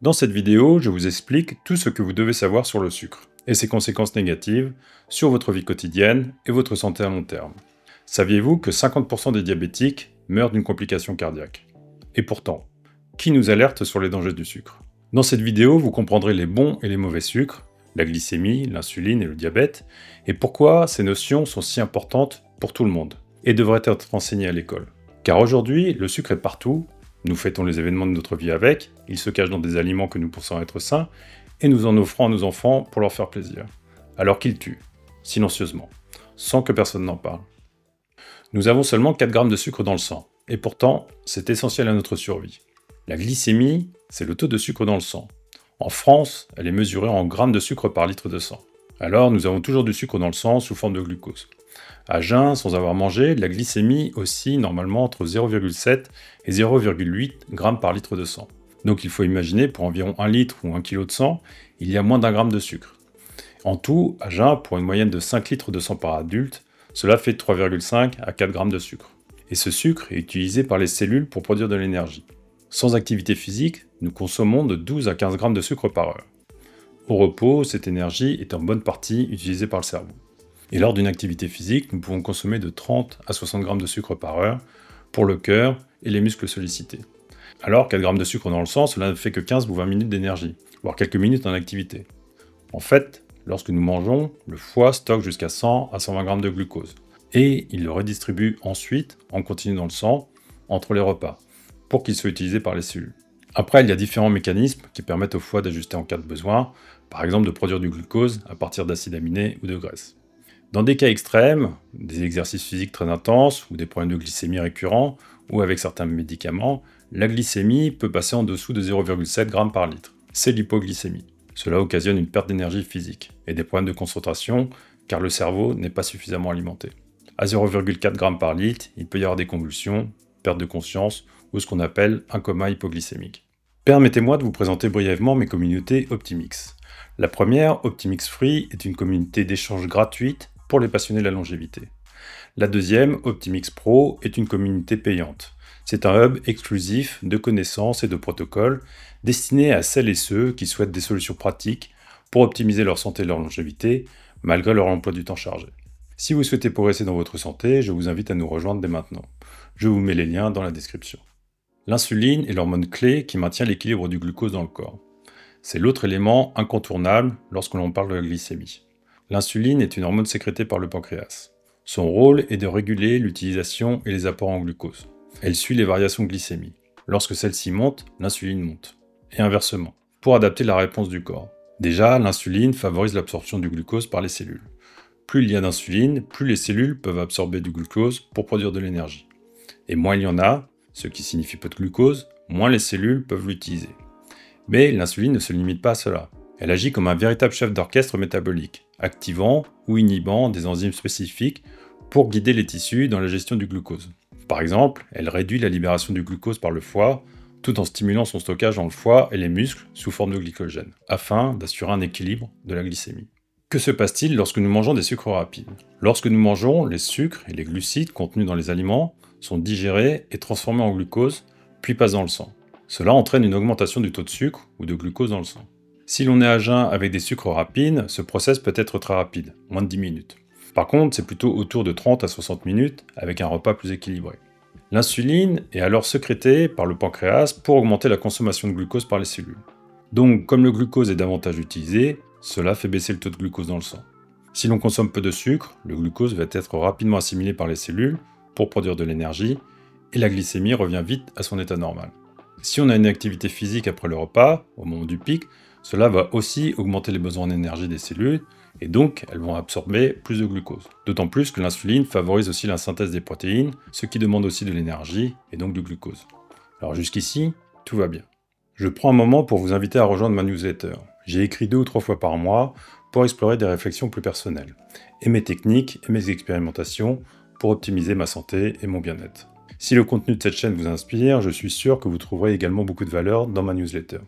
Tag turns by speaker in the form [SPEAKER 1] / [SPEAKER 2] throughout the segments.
[SPEAKER 1] Dans cette vidéo, je vous explique tout ce que vous devez savoir sur le sucre et ses conséquences négatives sur votre vie quotidienne et votre santé à long terme. Saviez-vous que 50% des diabétiques meurent d'une complication cardiaque? Et pourtant, qui nous alerte sur les dangers du sucre? Dans cette vidéo, vous comprendrez les bons et les mauvais sucres, la glycémie, l'insuline et le diabète, et pourquoi ces notions sont si importantes pour tout le monde et devraient être enseignées à l'école. Car aujourd'hui, le sucre est partout, nous fêtons les événements de notre vie avec, il se cache dans des aliments que nous pensons être sains, et nous en offrons à nos enfants pour leur faire plaisir. Alors qu'ils tuent, silencieusement, sans que personne n'en parle. Nous avons seulement 4 grammes de sucre dans le sang, et pourtant, c'est essentiel à notre survie. La glycémie, c'est le taux de sucre dans le sang. En France, elle est mesurée en grammes de sucre par litre de sang. Alors, nous avons toujours du sucre dans le sang sous forme de glucose. À jeun, sans avoir mangé, la glycémie oscille normalement entre 0,7 et 0,8 g par litre de sang. Donc il faut imaginer, pour environ 1 litre ou 1 kg de sang, il y a moins d'un gramme de sucre. En tout, à jeun, pour une moyenne de 5 litres de sang par adulte, cela fait 3,5 à 4 g de sucre. Et ce sucre est utilisé par les cellules pour produire de l'énergie. Sans activité physique, nous consommons de 12 à 15 g de sucre par heure. Au repos, cette énergie est en bonne partie utilisée par le cerveau. Et lors d'une activité physique, nous pouvons consommer de 30 à 60 g de sucre par heure pour le cœur et les muscles sollicités. Alors 4 g de sucre dans le sang, cela ne fait que 15 ou 20 minutes d'énergie, voire quelques minutes en activité. En fait, lorsque nous mangeons, le foie stocke jusqu'à 100 à 120 g de glucose, et il le redistribue ensuite en continu dans le sang entre les repas, pour qu'il soit utilisé par les cellules. Après, il y a différents mécanismes qui permettent au foie d'ajuster en cas de besoin, par exemple de produire du glucose à partir d'acides aminés ou de graisse. Dans des cas extrêmes, des exercices physiques très intenses ou des problèmes de glycémie récurrents ou avec certains médicaments, la glycémie peut passer en dessous de 0,7 g par litre. C'est l'hypoglycémie. Cela occasionne une perte d'énergie physique et des problèmes de concentration car le cerveau n'est pas suffisamment alimenté. À 0,4 g par litre, il peut y avoir des convulsions, perte de conscience ou ce qu'on appelle un coma hypoglycémique. Permettez-moi de vous présenter brièvement mes communautés Optimix. La première, Optimix Free, est une communauté d'échange gratuite pour les passionnés de la longévité. La deuxième, Optimix Pro, est une communauté payante. C'est un hub exclusif de connaissances et de protocoles destiné à celles et ceux qui souhaitent des solutions pratiques pour optimiser leur santé et leur longévité, malgré leur emploi du temps chargé. Si vous souhaitez progresser dans votre santé, je vous invite à nous rejoindre dès maintenant. Je vous mets les liens dans la description. L'insuline est l'hormone clé qui maintient l'équilibre du glucose dans le corps. C'est l'autre élément incontournable lorsque l'on parle de la glycémie. L'insuline est une hormone sécrétée par le pancréas. Son rôle est de réguler l'utilisation et les apports en glucose. Elle suit les variations glycémie. Lorsque celle-ci monte, l'insuline monte. Et inversement, pour adapter la réponse du corps. Déjà, l'insuline favorise l'absorption du glucose par les cellules. Plus il y a d'insuline, plus les cellules peuvent absorber du glucose pour produire de l'énergie. Et moins il y en a, ce qui signifie peu de glucose, moins les cellules peuvent l'utiliser. Mais l'insuline ne se limite pas à cela. Elle agit comme un véritable chef d'orchestre métabolique, activant ou inhibant des enzymes spécifiques pour guider les tissus dans la gestion du glucose. Par exemple, elle réduit la libération du glucose par le foie, tout en stimulant son stockage dans le foie et les muscles sous forme de glycogène, afin d'assurer un équilibre de la glycémie. Que se passe-t-il lorsque nous mangeons des sucres rapides? Lorsque nous mangeons, les sucres et les glucides contenus dans les aliments sont digérés et transformés en glucose, puis passent dans le sang. Cela entraîne une augmentation du taux de sucre ou de glucose dans le sang. Si l'on est à jeun avec des sucres rapides, ce process peut être très rapide, moins de 10 minutes. Par contre, c'est plutôt autour de 30 à 60 minutes avec un repas plus équilibré. L'insuline est alors sécrétée par le pancréas pour augmenter la consommation de glucose par les cellules. Donc, comme le glucose est davantage utilisé, cela fait baisser le taux de glucose dans le sang. Si l'on consomme peu de sucre, le glucose va être rapidement assimilé par les cellules pour produire de l'énergie, et la glycémie revient vite à son état normal. Si on a une activité physique après le repas, au moment du pic, cela va aussi augmenter les besoins en énergie des cellules, et donc elles vont absorber plus de glucose. D'autant plus que l'insuline favorise aussi la synthèse des protéines, ce qui demande aussi de l'énergie, et donc du glucose. Alors jusqu'ici, tout va bien. Je prends un moment pour vous inviter à rejoindre ma newsletter. J'ai écrit deux ou trois fois par mois pour explorer des réflexions plus personnelles, et mes techniques et mes expérimentations pour optimiser ma santé et mon bien-être. Si le contenu de cette chaîne vous inspire, je suis sûr que vous trouverez également beaucoup de valeur dans ma newsletter.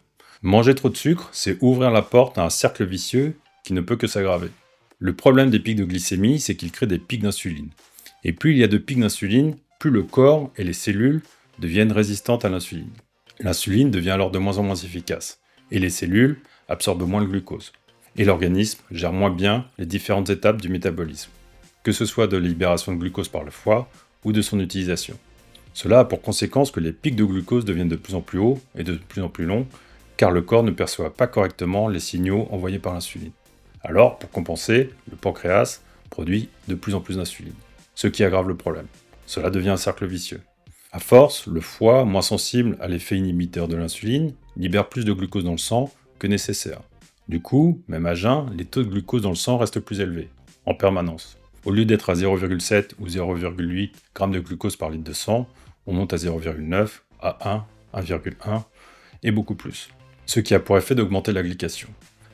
[SPEAKER 1] Manger trop de sucre, c'est ouvrir la porte à un cercle vicieux qui ne peut que s'aggraver. Le problème des pics de glycémie, c'est qu'ils créent des pics d'insuline. Et plus il y a de pics d'insuline, plus le corps et les cellules deviennent résistantes à l'insuline. L'insuline devient alors de moins en moins efficace. et les cellules absorbent moins le glucose. Et l'organisme gère moins bien les différentes étapes du métabolisme, que ce soit de la libération de glucose par le foie ou de son utilisation. Cela a pour conséquence que les pics de glucose deviennent de plus en plus hauts et de plus en plus longs, car le corps ne perçoit pas correctement les signaux envoyés par l'insuline. Alors, pour compenser, le pancréas produit de plus en plus d'insuline, ce qui aggrave le problème. Cela devient un cercle vicieux. À force, le foie, moins sensible à l'effet inhibiteur de l'insuline, libère plus de glucose dans le sang que nécessaire. Du coup, même à jeun, les taux de glucose dans le sang restent plus élevés, en permanence. Au lieu d'être à 0,7 ou 0,8 g de glucose par litre de sang, on monte à 0,9, à 1, 1,1 et beaucoup plus. Ce qui a pour effet d'augmenter la glycation.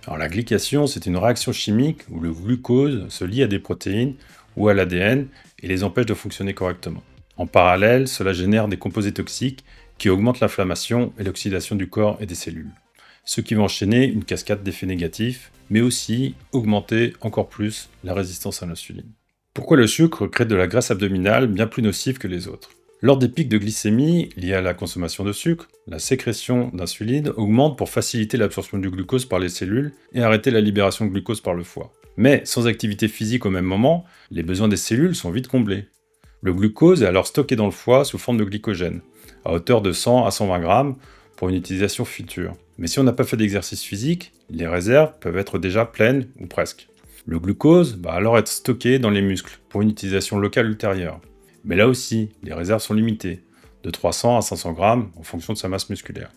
[SPEAKER 1] Alors la glycation, c'est une réaction chimique où le glucose se lie à des protéines ou à l'ADN et les empêche de fonctionner correctement. En parallèle, cela génère des composés toxiques qui augmentent l'inflammation et l'oxydation du corps et des cellules. Ce qui va enchaîner une cascade d'effets négatifs, mais aussi augmenter encore plus la résistance à l'insuline. Pourquoi le sucre crée de la graisse abdominale bien plus nocive que les autres? Lors des pics de glycémie liés à la consommation de sucre, la sécrétion d'insuline augmente pour faciliter l'absorption du glucose par les cellules et arrêter la libération de glucose par le foie. Mais sans activité physique au même moment, les besoins des cellules sont vite comblés. Le glucose est alors stocké dans le foie sous forme de glycogène, à hauteur de 100 à 120 grammes pour une utilisation future. Mais si on n'a pas fait d'exercice physique, les réserves peuvent être déjà pleines ou presque. Le glucose va alors être stocké dans les muscles pour une utilisation locale ultérieure. Mais là aussi, les réserves sont limitées, de 300 à 500 grammes en fonction de sa masse musculaire.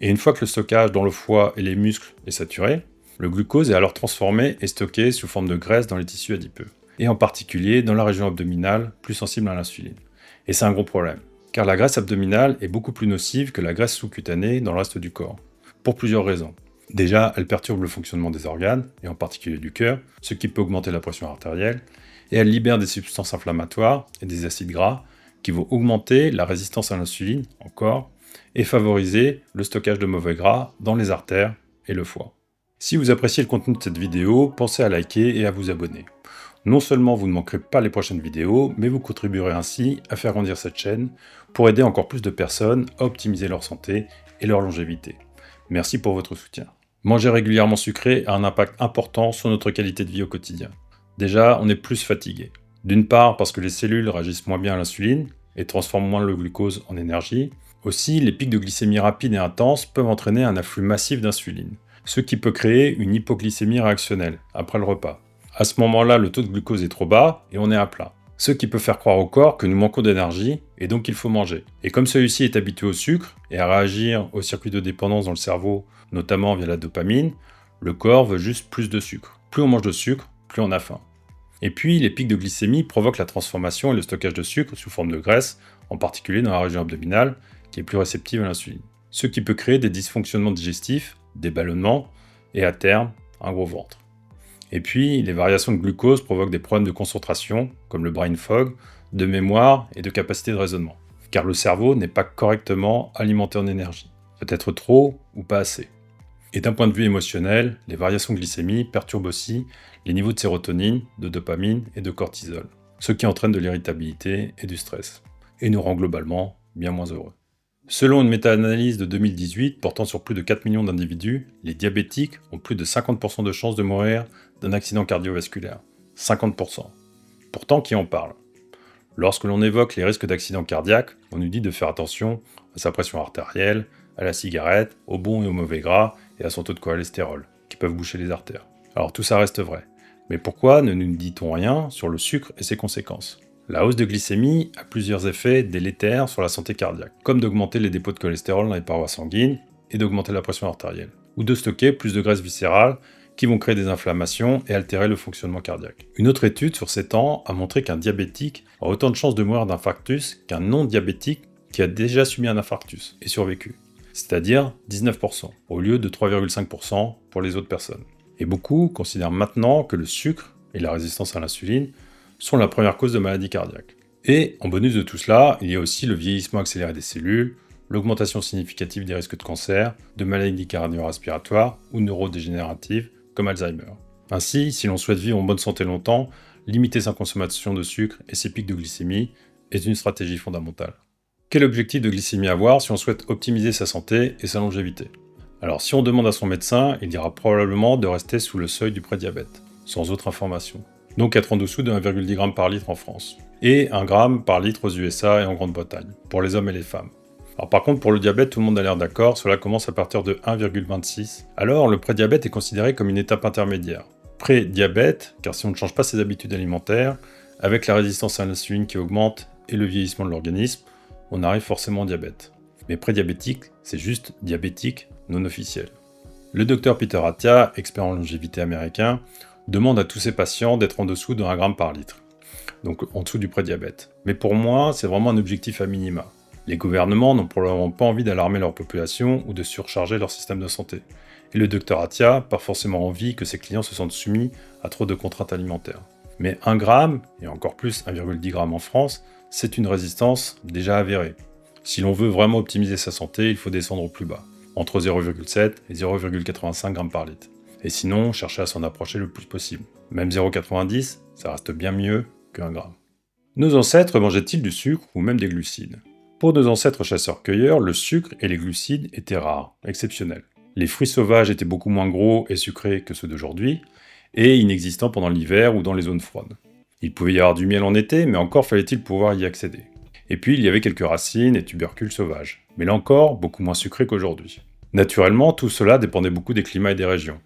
[SPEAKER 1] Et une fois que le stockage dans le foie et les muscles est saturé, le glucose est alors transformé et stocké sous forme de graisse dans les tissus adipeux, et en particulier dans la région abdominale plus sensible à l'insuline. Et c'est un gros problème, car la graisse abdominale est beaucoup plus nocive que la graisse sous-cutanée dans le reste du corps, pour plusieurs raisons. Déjà, elle perturbe le fonctionnement des organes, et en particulier du cœur, ce qui peut augmenter la pression artérielle, et elle libère des substances inflammatoires et des acides gras qui vont augmenter la résistance à l'insuline encore et favoriser le stockage de mauvais gras dans les artères et le foie. Si vous appréciez le contenu de cette vidéo, pensez à liker et à vous abonner. Non seulement vous ne manquerez pas les prochaines vidéos, mais vous contribuerez ainsi à faire grandir cette chaîne pour aider encore plus de personnes à optimiser leur santé et leur longévité. Merci pour votre soutien. Manger régulièrement sucré a un impact important sur notre qualité de vie au quotidien. Déjà, on est plus fatigué. D'une part parce que les cellules réagissent moins bien à l'insuline et transforment moins le glucose en énergie. Aussi, les pics de glycémie rapides et intenses peuvent entraîner un afflux massif d'insuline, ce qui peut créer une hypoglycémie réactionnelle après le repas. À ce moment-là, le taux de glucose est trop bas et on est à plat. Ce qui peut faire croire au corps que nous manquons d'énergie et donc il faut manger. Et comme celui-ci est habitué au sucre et à réagir au circuit de dépendance dans le cerveau, notamment via la dopamine, le corps veut juste plus de sucre. Plus on mange de sucre, plus on a faim. Et puis, les pics de glycémie provoquent la transformation et le stockage de sucre sous forme de graisse, en particulier dans la région abdominale, qui est plus réceptive à l'insuline. Ce qui peut créer des dysfonctionnements digestifs, des ballonnements, et à terme, un gros ventre. Et puis, les variations de glucose provoquent des problèmes de concentration, comme le brain fog, de mémoire et de capacité de raisonnement, car le cerveau n'est pas correctement alimenté en énergie, peut-être trop ou pas assez. Et d'un point de vue émotionnel, les variations glycémie perturbent aussi les niveaux de sérotonine, de dopamine et de cortisol, ce qui entraîne de l'irritabilité et du stress, et nous rend globalement bien moins heureux. Selon une méta-analyse de 2018 portant sur plus de 4 millions d'individus, les diabétiques ont plus de 50% de chances de mourir d'un accident cardiovasculaire. 50%. Pourtant, qui en parle? Lorsque l'on évoque les risques d'accident cardiaque, on nous dit de faire attention à sa pression artérielle, à la cigarette, au bon et au mauvais gras et à son taux de cholestérol, qui peuvent boucher les artères. Alors tout ça reste vrai. Mais pourquoi ne nous dit-on rien sur le sucre et ses conséquences? La hausse de glycémie a plusieurs effets délétères sur la santé cardiaque, comme d'augmenter les dépôts de cholestérol dans les parois sanguines et d'augmenter la pression artérielle, ou de stocker plus de graisse viscérale qui vont créer des inflammations et altérer le fonctionnement cardiaque. Une autre étude sur 7 ans a montré qu'un diabétique a autant de chances de mourir d'infarctus qu'un non-diabétique qui a déjà subi un infarctus et survécu, c'est-à-dire 19%, au lieu de 3,5% pour les autres personnes. Et beaucoup considèrent maintenant que le sucre et la résistance à l'insuline sont la première cause de maladie cardiaque. Et en bonus de tout cela, il y a aussi le vieillissement accéléré des cellules, l'augmentation significative des risques de cancer, de maladies cardio-respiratoires ou neurodégénératives comme Alzheimer. Ainsi, si l'on souhaite vivre en bonne santé longtemps, limiter sa consommation de sucre et ses pics de glycémie est une stratégie fondamentale. Quel objectif de glycémie avoir si on souhaite optimiser sa santé et sa longévité? Alors si on demande à son médecin, il dira probablement de rester sous le seuil du prédiabète, sans autre information. Donc être en dessous de 1,10 g par litre en France. Et 1 g par litre aux USA et en Grande-Bretagne, pour les hommes et les femmes. Alors par contre, pour le diabète, tout le monde a l'air d'accord, cela commence à partir de 1,26. Alors le prédiabète est considéré comme une étape intermédiaire. Pré-diabète, car si on ne change pas ses habitudes alimentaires, avec la résistance à l'insuline qui augmente et le vieillissement de l'organisme, on arrive forcément au diabète. Mais prédiabétique, c'est juste diabétique non officiel. Le docteur Peter Attia, expert en longévité américain, demande à tous ses patients d'être en dessous de 1 g par litre, donc en dessous du prédiabète. Mais pour moi, c'est vraiment un objectif à minima. Les gouvernements n'ont probablement pas envie d'alarmer leur population ou de surcharger leur système de santé. Et le docteur Attia pas forcément envie que ses clients se sentent soumis à trop de contraintes alimentaires. Mais 1 gramme, et encore plus 1,10 g en France, c'est une résistance déjà avérée. Si l'on veut vraiment optimiser sa santé, il faut descendre au plus bas, entre 0,7 et 0,85 g par litre. Et sinon, chercher à s'en approcher le plus possible. Même 0,90, ça reste bien mieux qu'un gramme. Nos ancêtres mangeaient-ils du sucre ou même des glucides? Pour nos ancêtres chasseurs-cueilleurs, le sucre et les glucides étaient rares, exceptionnels. Les fruits sauvages étaient beaucoup moins gros et sucrés que ceux d'aujourd'hui, et inexistants pendant l'hiver ou dans les zones froides. Il pouvait y avoir du miel en été, mais encore fallait-il pouvoir y accéder. Et puis il y avait quelques racines et tubercules sauvages, mais là encore beaucoup moins sucrés qu'aujourd'hui. Naturellement, tout cela dépendait beaucoup des climats et des régions.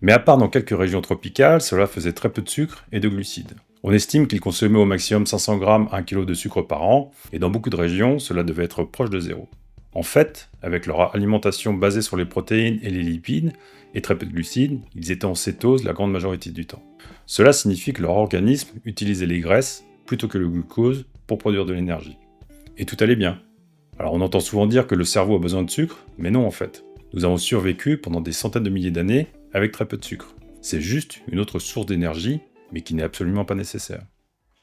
[SPEAKER 1] Mais à part dans quelques régions tropicales, cela faisait très peu de sucre et de glucides. On estime qu'ils consommaient au maximum 500 g à 1 kg de sucre par an, et dans beaucoup de régions, cela devait être proche de zéro. En fait, avec leur alimentation basée sur les protéines et les lipides, et très peu de glucides, ils étaient en cétose la grande majorité du temps. Cela signifie que leur organisme utilisait les graisses plutôt que le glucose pour produire de l'énergie. Et tout allait bien. Alors on entend souvent dire que le cerveau a besoin de sucre, mais non en fait. Nous avons survécu pendant des centaines de milliers d'années avec très peu de sucre. C'est juste une autre source d'énergie, mais qui n'est absolument pas nécessaire.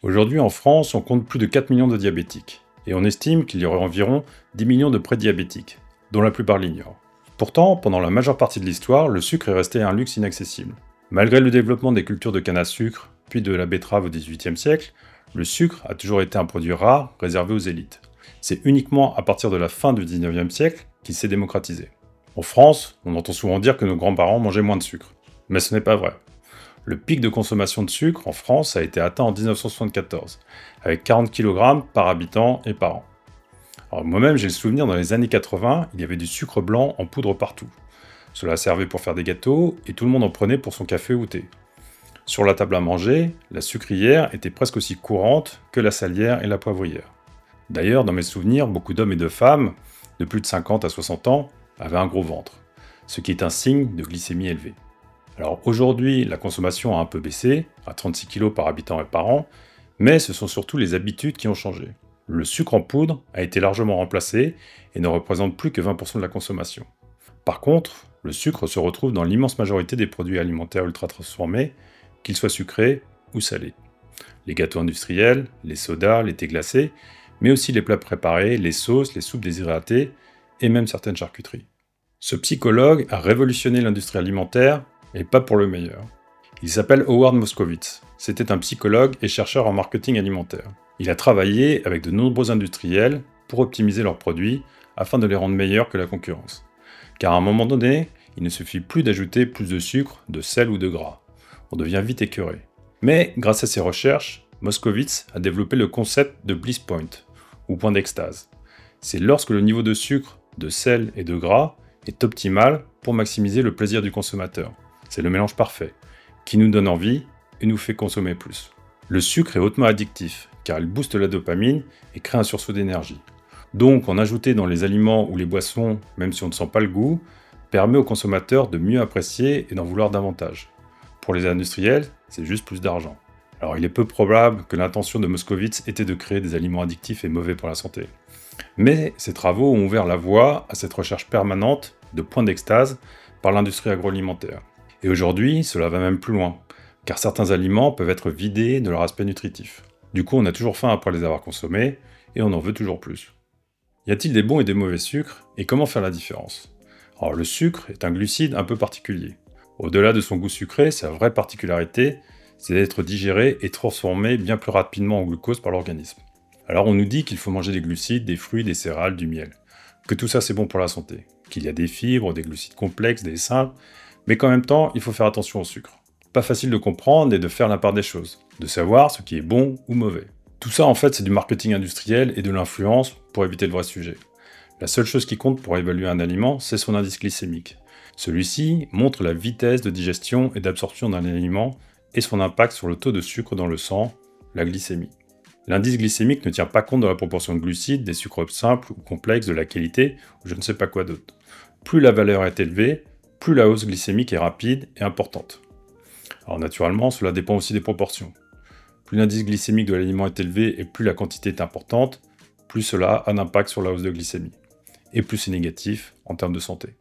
[SPEAKER 1] Aujourd'hui en France, on compte plus de 4 millions de diabétiques et on estime qu'il y aurait environ 10 millions de prédiabétiques, dont la plupart l'ignorent. Pourtant, pendant la majeure partie de l'histoire, le sucre est resté un luxe inaccessible. Malgré le développement des cultures de canne à sucre, puis de la betterave au XVIIIe siècle, le sucre a toujours été un produit rare, réservé aux élites. C'est uniquement à partir de la fin du XIXe siècle qu'il s'est démocratisé. En France, on entend souvent dire que nos grands-parents mangeaient moins de sucre. Mais ce n'est pas vrai. Le pic de consommation de sucre en France a été atteint en 1974, avec 40 kg par habitant et par an. moi-même, j'ai le souvenir, dans les années 80, il y avait du sucre blanc en poudre partout. Cela servait pour faire des gâteaux, et tout le monde en prenait pour son café ou thé. Sur la table à manger, la sucrière était presque aussi courante que la salière et la poivrière. D'ailleurs, dans mes souvenirs, beaucoup d'hommes et de femmes, de plus de 50 à 60 ans, avaient un gros ventre, ce qui est un signe de glycémie élevée. Alors aujourd'hui, la consommation a un peu baissé, à 36 kg par habitant et par an, mais ce sont surtout les habitudes qui ont changé. Le sucre en poudre a été largement remplacé et ne représente plus que 20% de la consommation. Par contre, le sucre se retrouve dans l'immense majorité des produits alimentaires ultra transformés, qu'ils soient sucrés ou salés. Les gâteaux industriels, les sodas, les thés glacés, mais aussi les plats préparés, les sauces, les soupes déshydratées et même certaines charcuteries. Ce psychologue a révolutionné l'industrie alimentaire et pas pour le meilleur. Il s'appelle Howard Moskowitz. C'était un psychologue et chercheur en marketing alimentaire. Il a travaillé avec de nombreux industriels pour optimiser leurs produits afin de les rendre meilleurs que la concurrence. Car à un moment donné, il ne suffit plus d'ajouter plus de sucre, de sel ou de gras. On devient vite écœuré. Mais grâce à ses recherches, Moskowitz a développé le concept de bliss point, ou point d'extase. C'est lorsque le niveau de sucre, de sel et de gras est optimal pour maximiser le plaisir du consommateur. C'est le mélange parfait, qui nous donne envie et nous fait consommer plus. Le sucre est hautement addictif, car il booste la dopamine et crée un sursaut d'énergie. Donc en ajouter dans les aliments ou les boissons, même si on ne sent pas le goût, permet aux consommateurs de mieux apprécier et d'en vouloir davantage. Pour les industriels, c'est juste plus d'argent. Alors il est peu probable que l'intention de Moscovitz était de créer des aliments addictifs et mauvais pour la santé. Mais ces travaux ont ouvert la voie à cette recherche permanente de points d'extase par l'industrie agroalimentaire. Et aujourd'hui, cela va même plus loin, car certains aliments peuvent être vidés de leur aspect nutritif. Du coup, on a toujours faim après les avoir consommés, et on en veut toujours plus. Y a-t-il des bons et des mauvais sucres, et comment faire la différence? Alors le sucre est un glucide un peu particulier. Au-delà de son goût sucré, sa vraie particularité, c'est d'être digéré et transformé bien plus rapidement en glucose par l'organisme. Alors on nous dit qu'il faut manger des glucides, des fruits, des céréales, du miel. Que tout ça c'est bon pour la santé. qu'il y a des fibres, des glucides complexes, des simples, mais qu'en même temps, il faut faire attention au sucre. Pas facile de comprendre et de faire la part des choses, de savoir ce qui est bon ou mauvais. Tout ça, en fait, c'est du marketing industriel et de l'influence pour éviter le vrai sujet. La seule chose qui compte pour évaluer un aliment, c'est son indice glycémique. Celui-ci montre la vitesse de digestion et d'absorption d'un aliment et son impact sur le taux de sucre dans le sang, la glycémie. L'indice glycémique ne tient pas compte de la proportion de glucides, des sucres simples ou complexes, de la qualité ou je ne sais pas quoi d'autre. Plus la valeur est élevée, plus la hausse glycémique est rapide et importante. Alors naturellement, cela dépend aussi des proportions. Plus l'indice glycémique de l'aliment est élevé et plus la quantité est importante, plus cela a un impact sur la hausse de glycémie. Et plus c'est négatif en termes de santé.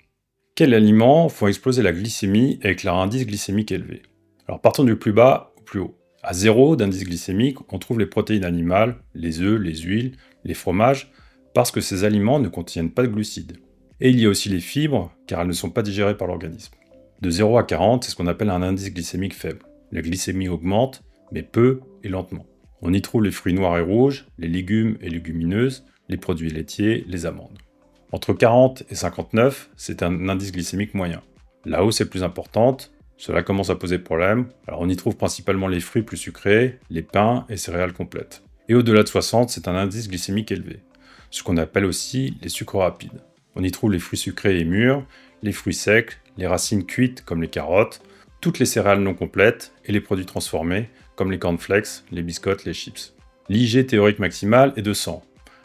[SPEAKER 1] Quels aliments font exploser la glycémie avec leur indice glycémique élevé? Alors partons du plus bas au plus haut. À zéro d'indice glycémique, on trouve les protéines animales, les œufs, les huiles, les fromages, parce que ces aliments ne contiennent pas de glucides. Et il y a aussi les fibres, car elles ne sont pas digérées par l'organisme. De 0 à 40, c'est ce qu'on appelle un indice glycémique faible. La glycémie augmente, mais peu et lentement. On y trouve les fruits noirs et rouges, les légumes et légumineuses, les produits laitiers, les amandes. Entre 40 et 59, c'est un indice glycémique moyen. La hausse est plus importante, cela commence à poser problème, alors on y trouve principalement les fruits plus sucrés, les pains et céréales complètes. Et au-delà de 60, c'est un indice glycémique élevé, ce qu'on appelle aussi les sucres rapides. On y trouve les fruits sucrés et mûrs, les fruits secs, les racines cuites comme les carottes, toutes les céréales non complètes et les produits transformés comme les cornflakes, les biscottes, les chips. L'IG théorique maximale est de 100,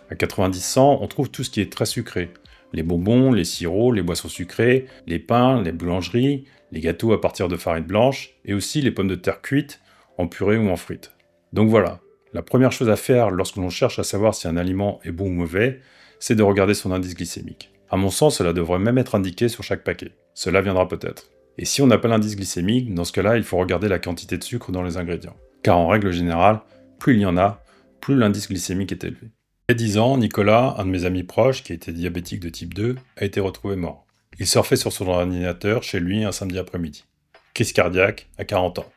[SPEAKER 1] à 90-100, on trouve tout ce qui est très sucré. Les bonbons, les sirops, les boissons sucrées, les pains, les boulangeries, les gâteaux à partir de farine blanche, et aussi les pommes de terre cuites, en purée ou en frites. Donc voilà, la première chose à faire lorsque l'on cherche à savoir si un aliment est bon ou mauvais, c'est de regarder son indice glycémique. À mon sens, cela devrait même être indiqué sur chaque paquet. Cela viendra peut-être. Et si on n'a pas l'indice glycémique, dans ce cas-là, il faut regarder la quantité de sucre dans les ingrédients. Car en règle générale, plus il y en a, plus l'indice glycémique est élevé. Il y a 10 ans, Nicolas, un de mes amis proches, qui était diabétique de type 2, a été retrouvé mort. Il surfait sur son ordinateur chez lui un samedi après-midi. Crise cardiaque à 40 ans.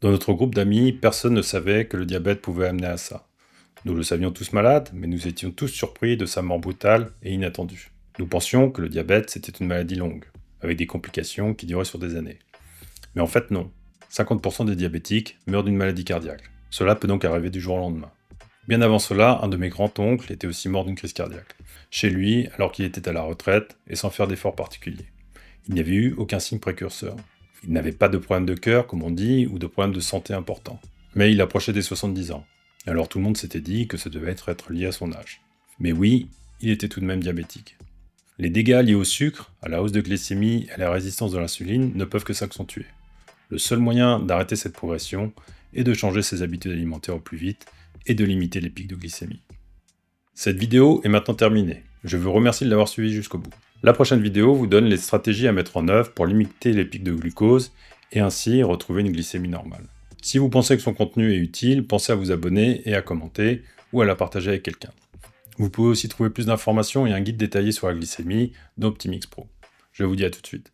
[SPEAKER 1] Dans notre groupe d'amis, personne ne savait que le diabète pouvait amener à ça. Nous le savions tous malades, mais nous étions tous surpris de sa mort brutale et inattendue. Nous pensions que le diabète c'était une maladie longue, avec des complications qui duraient sur des années. Mais en fait non. 50% des diabétiques meurent d'une maladie cardiaque. Cela peut donc arriver du jour au lendemain. Bien avant cela, un de mes grands-oncles était aussi mort d'une crise cardiaque. Chez lui, alors qu'il était à la retraite, et sans faire d'efforts particuliers. Il n'y avait eu aucun signe précurseur. Il n'avait pas de problème de cœur, comme on dit, ou de problème de santé important. Mais il approchait des 70 ans. Alors tout le monde s'était dit que ça devait être, lié à son âge. Mais oui, il était tout de même diabétique. Les dégâts liés au sucre, à la hausse de glycémie et à la résistance de l'insuline ne peuvent que s'accentuer. Le seul moyen d'arrêter cette progression est de changer ses habitudes alimentaires au plus vite et de limiter les pics de glycémie. Cette vidéo est maintenant terminée. Je vous remercie de l'avoir suivi jusqu'au bout. La prochaine vidéo vous donne les stratégies à mettre en œuvre pour limiter les pics de glucose et ainsi retrouver une glycémie normale. Si vous pensez que son contenu est utile, pensez à vous abonner et à commenter ou à la partager avec quelqu'un. Vous pouvez aussi trouver plus d'informations et un guide détaillé sur la glycémie dans Optimix Pro. Je vous dis à tout de suite.